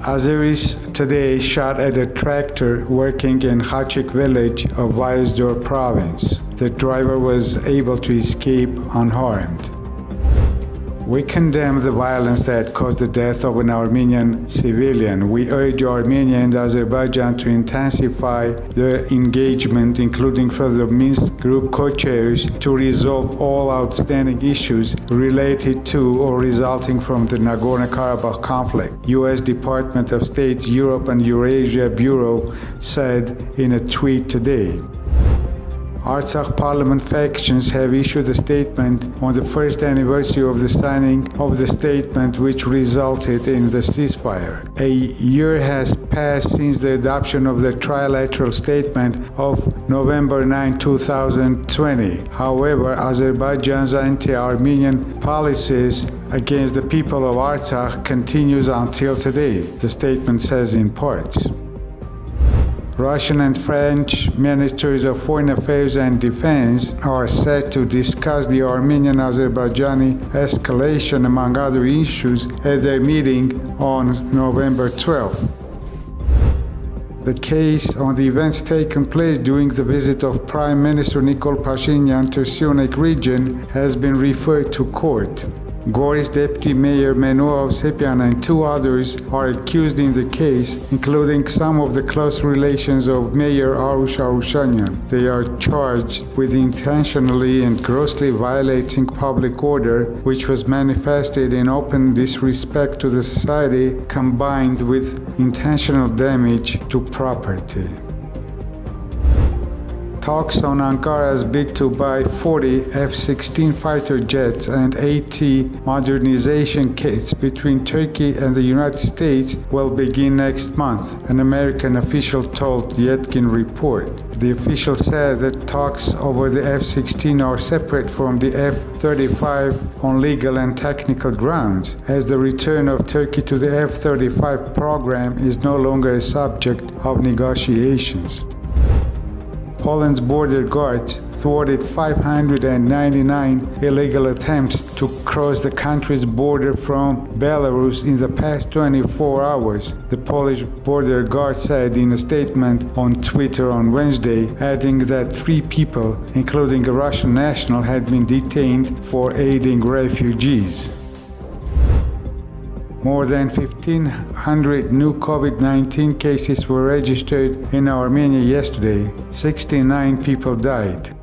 Azeris today shot at a tractor working in Khachik village of Vayots Dzor province. The driver was able to escape unharmed. We condemn the violence that caused the death of an Armenian civilian. We urge Armenia and Azerbaijan to intensify their engagement, including for the Minsk Group co-chairs, to resolve all outstanding issues related to or resulting from the Nagorno-Karabakh conflict. U.S. Department of State's Europe and Eurasia Bureau said in a tweet today. Artsakh parliament factions have issued a statement on the first anniversary of the signing of the statement which resulted in the ceasefire. A year has passed since the adoption of the trilateral statement of November 9, 2020. However, Azerbaijan's anti-Armenian policies against the people of Artsakh continues until today, the statement says in parts. Russian and French ministers of foreign affairs and defense are set to discuss the Armenian Azerbaijani escalation, among other issues, at their meeting on November 12. The case on the events taken place during the visit of Prime Minister Nikol Pashinyan to Syunik region has been referred to court. Goris deputy mayor Menua Ovsepian and two others are accused in the case, including some of the close relations of Mayor Arush Arushanyan. They are charged with intentionally and grossly violating public order, which was manifested in open disrespect to the society combined with intentional damage to property. Talks on Ankara's bid to buy 40 F-16 fighter jets and 80 modernization kits between Turkey and the United States will begin next month, an American official told the Yetkin report. The official said that talks over the F-16 are separate from the F-35 on legal and technical grounds, as the return of Turkey to the F-35 program is no longer a subject of negotiations. Poland's border guards thwarted 599 illegal attempts to cross the country's border from Belarus in the past 24 hours, the Polish border guard said in a statement on Twitter on Wednesday, adding that three people, including a Russian national, had been detained for aiding refugees. More than 1,500 new COVID 19 cases were registered in Armenia yesterday. 69 people died.